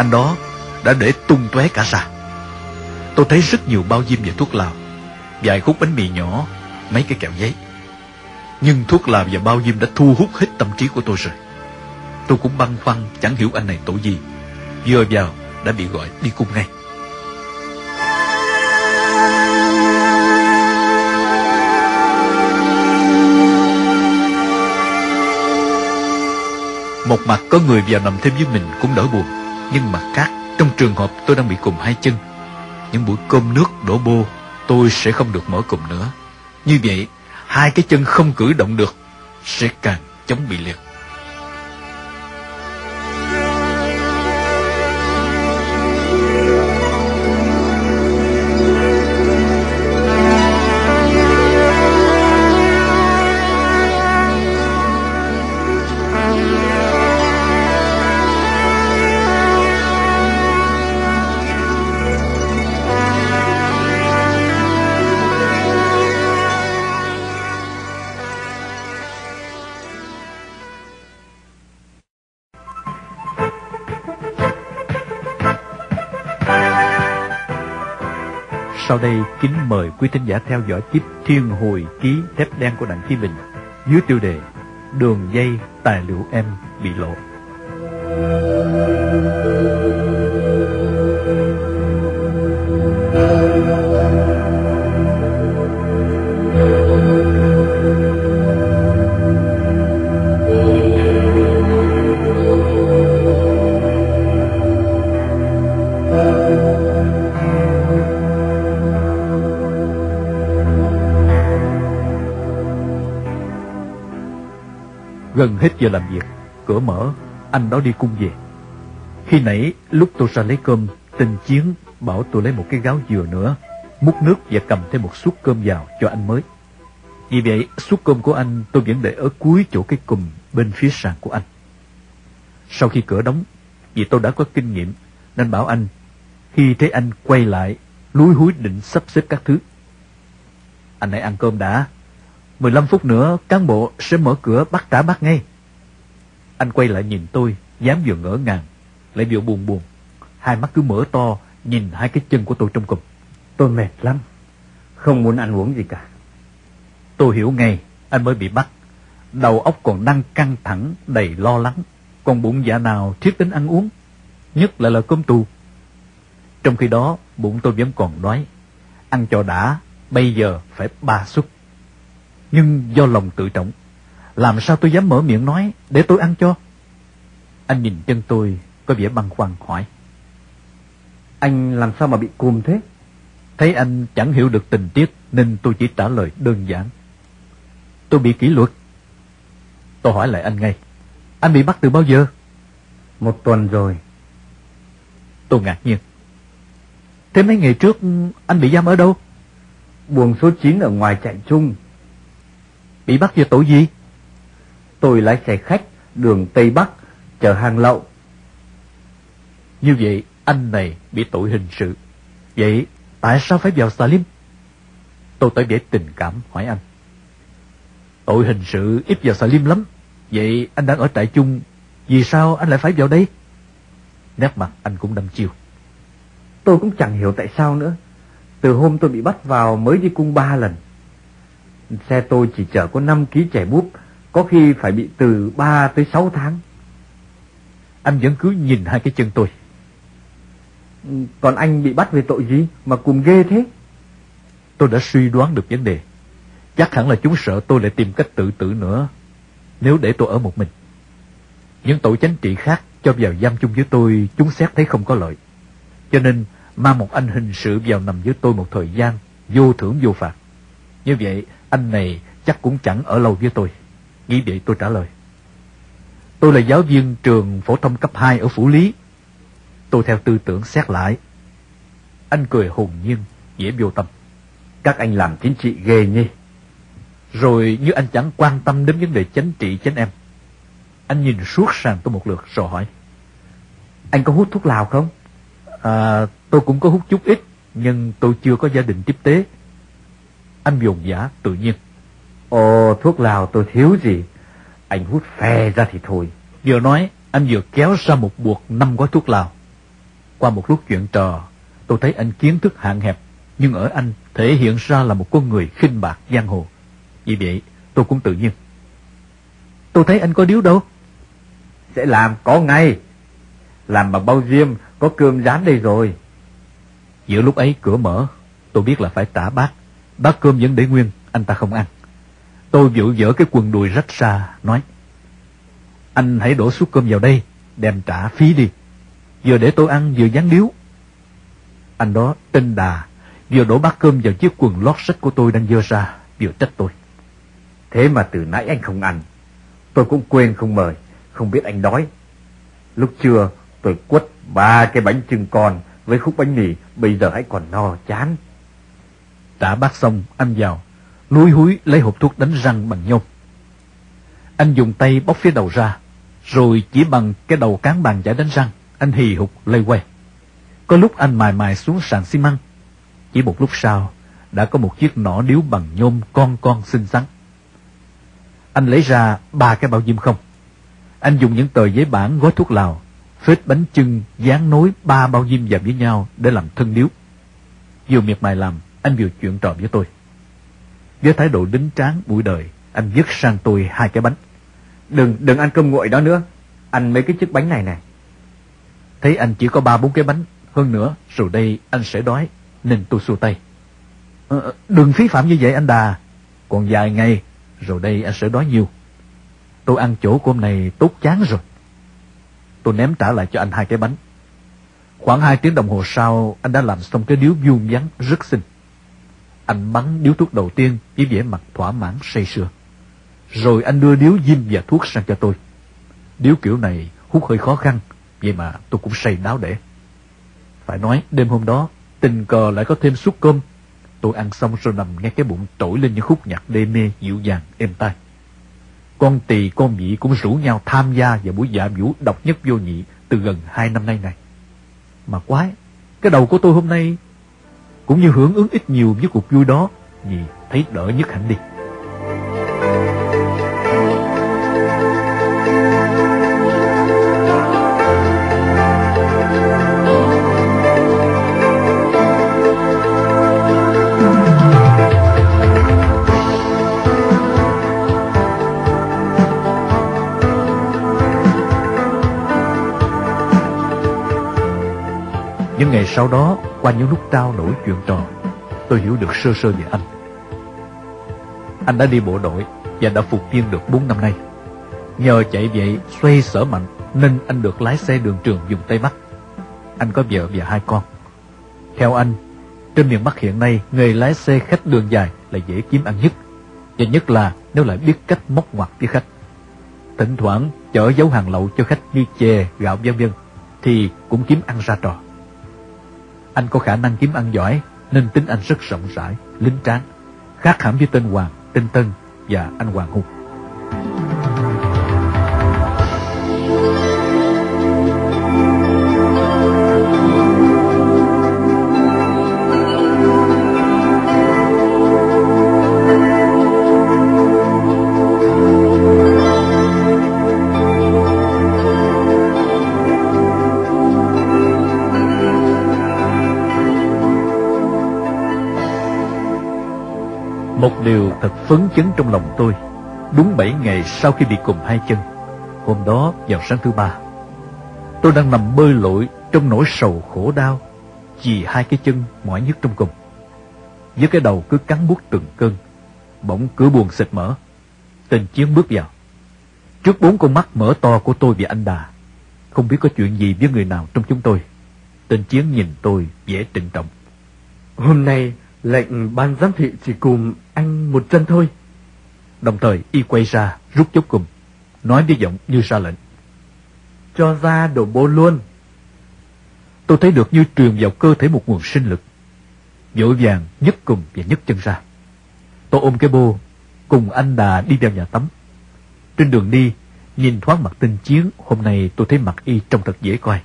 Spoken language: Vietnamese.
Anh đó đã để tung tóe cả ra. Tôi thấy rất nhiều bao diêm và thuốc lào, vài khúc bánh mì nhỏ, mấy cái kẹo giấy. Nhưng thuốc lào và bao diêm đã thu hút hết tâm trí của tôi rồi. Tôi cũng băn khoăn chẳng hiểu anh này tổ gì. Vừa vào đã bị gọi đi cung ngay. Một mặt có người vào nằm thêm với mình cũng đỡ buồn nhưng mặt khác, Trong trường hợp tôi đang bị cùm hai chân, Những buổi cơm nước đổ bô, Tôi sẽ không được mở cùm nữa. Như vậy, Hai cái chân không cử động được, Sẽ càng chống bị liệt. Sau đây, kính mời quý thính giả theo dõi tiếp Thiên Hồi Ký Thép Đen của Đặng Chí Bình dưới tiêu đề, Đường dây tài liệu em bị lộ. Gần hết giờ làm việc, cửa mở, anh đó đi cung về. Khi nãy, lúc tôi ra lấy cơm, tình chiến bảo tôi lấy một cái gáo dừa nữa, múc nước và cầm thêm một suất cơm vào cho anh mới. Vì vậy, suất cơm của anh tôi vẫn để ở cuối chỗ cái cùm bên phía sàn của anh. Sau khi cửa đóng, vì tôi đã có kinh nghiệm, nên bảo anh, khi thấy anh quay lại, lúi húi định sắp xếp các thứ. Anh hãy ăn cơm đã, 15 phút nữa cán bộ sẽ mở cửa bắt trả bắt ngay. Anh quay lại nhìn tôi, dám vừa ngỡ ngàng, lại vừa buồn buồn. Hai mắt cứ mở to, nhìn hai cái chân của tôi trong cùng. Tôi mệt lắm, không muốn ăn uống gì cả. Tôi hiểu ngay, anh mới bị bắt. Đầu óc còn đang căng thẳng, đầy lo lắng. Còn bụng dạ nào thiết tính ăn uống, nhất là là cơm tù. Trong khi đó, bụng tôi vẫn còn đói. Ăn cho đã, bây giờ phải ba suất nhưng do lòng tự trọng. Làm sao tôi dám mở miệng nói để tôi ăn cho? Anh nhìn chân tôi có vẻ băn khoăn hỏi. Anh làm sao mà bị cùm thế? Thấy anh chẳng hiểu được tình tiết nên tôi chỉ trả lời đơn giản. Tôi bị kỷ luật. Tôi hỏi lại anh ngay. Anh bị bắt từ bao giờ? Một tuần rồi. Tôi ngạc nhiên. Thế mấy ngày trước anh bị giam ở đâu? Buồng số 9 ở ngoài chạy chung. Bị bắt về tội gì? Tôi lái xe khách đường Tây Bắc chợ hàng lậu. Như vậy anh này bị tội hình sự. Vậy tại sao phải vào Salim? Tôi tới vẻ tình cảm hỏi anh. Tội hình sự ít vào Salim lắm. Vậy anh đang ở trại chung, vì sao anh lại phải vào đây? Nét mặt anh cũng đâm chiêu. Tôi cũng chẳng hiểu tại sao nữa. Từ hôm tôi bị bắt vào mới đi cung ba lần. Xe tôi chỉ chở có 5 ký chè búp, có khi phải bị từ 3 tới 6 tháng. Anh vẫn cứ nhìn hai cái chân tôi. Ừ, còn anh bị bắt về tội gì mà cùng ghê thế? Tôi đã suy đoán được vấn đề. Chắc hẳn là chúng sợ tôi lại tìm cách tự tử nữa, nếu để tôi ở một mình. Những tội chánh trị khác cho vào giam chung với tôi, chúng xét thấy không có lợi. Cho nên, mang một anh hình sự vào nằm với tôi một thời gian, vô thưởng vô phạt. Như vậy, anh này chắc cũng chẳng ở lâu với tôi. Nghĩ vậy tôi trả lời. Tôi là giáo viên trường phổ thông cấp 2 ở Phủ Lý. Tôi theo tư tưởng xét lại. Anh cười hùng nhiên, dễ vô tâm. Các anh làm chính trị ghê nhỉ. Rồi như anh chẳng quan tâm đến vấn đề chính trị chánh em. Anh nhìn suốt sang tôi một lượt rồi hỏi. Anh có hút thuốc lào không? À, tôi cũng có hút chút ít, nhưng tôi chưa có gia đình tiếp tế. Anh dồn giả tự nhiên. Ồ, thuốc lào tôi thiếu gì. Anh hút phè ra thì thôi. Vừa nói, anh vừa kéo ra một buộc năm gói thuốc lào. Qua một lúc chuyện trò, tôi thấy anh kiến thức hạn hẹp, nhưng ở anh thể hiện ra là một con người khinh bạc giang hồ. Vì vậy, tôi cũng tự nhiên. Tôi thấy anh có điếu đâu. Sẽ làm có ngay. Làm bằng bao diêm, có cơm rán đây rồi. Giữa lúc ấy cửa mở, tôi biết là phải trả bát. Bát cơm vẫn để nguyên, anh ta không ăn. Tôi vội vỡ cái quần đùi rách ra, nói. Anh hãy đổ suất cơm vào đây, đem trả phí đi. Vừa để tôi ăn vừa dán điếu. Anh đó tên đà, vừa đổ bát cơm vào chiếc quần lót sách của tôi đang dơ ra, vừa trách tôi. Thế mà từ nãy anh không ăn. Tôi cũng quên không mời, không biết anh đói. Lúc trưa tôi quất ba cái bánh trưng con với khúc bánh mì, bây giờ hãy còn no chán. Trả bát xong, anh vào, lúi húi lấy hộp thuốc đánh răng bằng nhôm. Anh dùng tay bóc phía đầu ra, rồi chỉ bằng cái đầu cán bàn chải đánh răng, anh hì hục lây quay. Có lúc anh mài mài xuống sàn xi măng. Chỉ một lúc sau, đã có một chiếc nỏ điếu bằng nhôm con con xinh xắn. Anh lấy ra ba cái bao diêm không. Anh dùng những tờ giấy bản gói thuốc lào, phết bánh chưng dán nối ba bao diêm vào với nhau để làm thân điếu. Vừa miệt mài làm, anh vừa chuyện trò với tôi. Với thái độ đính tráng buổi đời, anh dứt sang tôi hai cái bánh. Đừng, đừng ăn cơm nguội đó nữa. Ăn mấy cái chiếc bánh này này. Thấy anh chỉ có ba bốn cái bánh, hơn nữa, rồi đây anh sẽ đói, nên tôi xua tay. Ờ, đừng phí phạm như vậy anh Đà, còn vài ngày, rồi đây anh sẽ đói nhiều. Tôi ăn chỗ của hôm này tốt chán rồi. Tôi ném trả lại cho anh hai cái bánh. Khoảng hai tiếng đồng hồ sau, anh đã làm xong cái điếu vuông vắn rất xinh. Anh bắn điếu thuốc đầu tiên với vẻ mặt thỏa mãn say sưa. Rồi anh đưa điếu diêm và thuốc sang cho tôi. Điếu kiểu này hút hơi khó khăn, vậy mà tôi cũng say đáo để. Phải nói, đêm hôm đó, tình cờ lại có thêm suất cơm. Tôi ăn xong rồi nằm nghe cái bụng trỗi lên những khúc nhạc đê mê dịu dàng, êm tai. Con tỳ con vị cũng rủ nhau tham gia vào buổi dạ vũ độc nhất vô nhị từ gần hai năm nay này. Mà quái, cái đầu của tôi hôm nay cũng như hưởng ứng ít nhiều với cuộc vui đó, vì thấy đỡ nhất hẳn đi. Những ngày sau đó, qua những lúc trao đổi chuyện trò, tôi hiểu được sơ sơ về anh. Anh đã đi bộ đội và đã phục viên được 4 năm nay. Nhờ chạy vậy xoay sở mạnh nên anh được lái xe đường trường dùng Tây Bắc. Anh có vợ và hai con. Theo anh, trên miền Bắc hiện nay, nghề lái xe khách đường dài là dễ kiếm ăn nhất. Và nhất là nếu lại biết cách móc ngoặt với khách. Thỉnh thoảng chở dấu hàng lậu cho khách như chè, gạo vân vân thì cũng kiếm ăn ra trò. Anh có khả năng kiếm ăn giỏi nên tính anh rất rộng rãi, lính tráng, khác hẳn với tên Hoàng, tên Tân và anh Hoàng Hùng. Một điều thật phấn chấn trong lòng tôi. Đúng bảy ngày sau khi bị cùm hai chân, Hôm đó vào sáng thứ ba, Tôi đang nằm bơi lội Trong nỗi sầu khổ đau Vì hai cái chân mỏi nhất trong cùng. Với cái đầu cứ cắn buốt từng cơn, Bỗng cửa buồn xịt mở, Tên Chiến bước vào. Trước bốn con mắt mở to của tôi và anh Đà, Không biết có chuyện gì với người nào trong chúng tôi. Tên Chiến nhìn tôi dễ trịnh trọng. Hôm nay Lệnh ban giám thị chỉ cùng anh một chân thôi. Đồng thời y quay ra rút chốt cùng, nói với giọng như ra lệnh. Cho ra đồ bô luôn. Tôi thấy được như truyền vào cơ thể một nguồn sinh lực. Vội vàng nhấc cùng và nhấc chân ra. Tôi ôm cái bô, cùng anh Đà đi vào nhà tắm. Trên đường đi, nhìn thoáng mặt tinh chiến, hôm nay tôi thấy mặt y trông thật dễ coi.